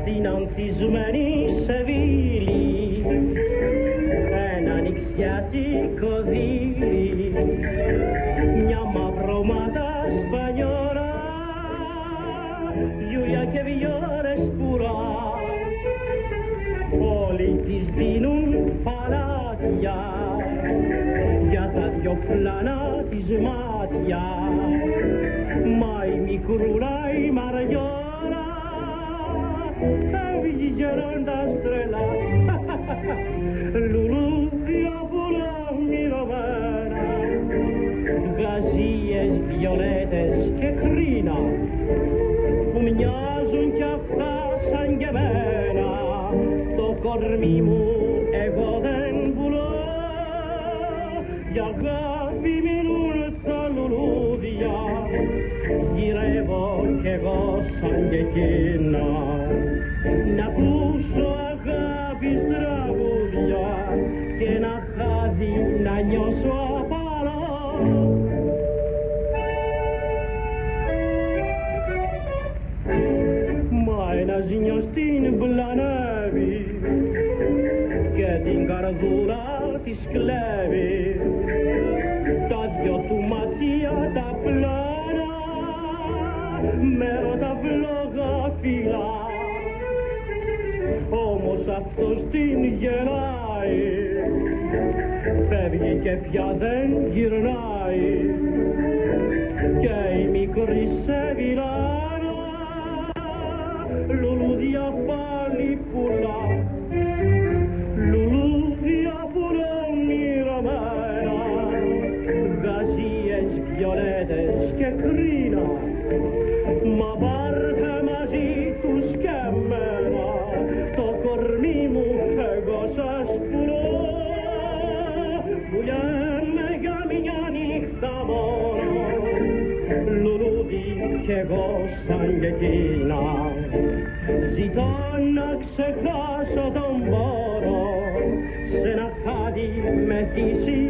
Στην ανθισμένη Σεβίλη ένα νηξιάτικο δίλη μια μαυρομάτα σπανιόρα Γιούλια και βιόρες πουρά. Όλοι τις δίνουν παλάτια για τα δυο πλάνα της μάτια μα η μικρούλα η μαριόρα φεύγει γερόντας τρελά λουλούδια πολλά μυρωμένα γαζίες, βιολέτες και κρίνα που μοιάζουν κι αυτά σαν και εμένα το κορμί μου εγώ δεν πουλώ για να ακούσω αγάπης τραγούδια και να χάδι να νιώσω απαλό Μα ένας νιός την πλανεύει και την καρδούλα της κλέβει την γελάει φεύγει και πια δεν γυρνάει και η μικρή Σεβιλάνα λουλούδια πάλι πουλά λουλούδια πουλομυρωμένα γαζίες, βιολέτες και κρίνα κι εγώ σαν και εκείνα. Ζητώ να ξεχάσω τον πόνο σε ένα χάδι με τύση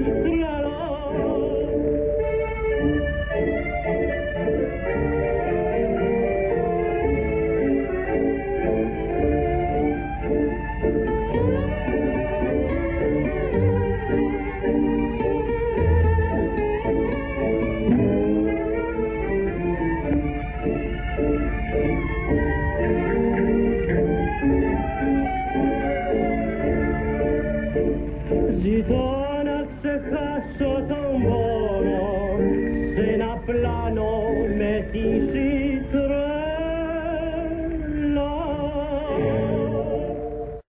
ξεχάσω τον πόνο σε ένα πλάνο με τη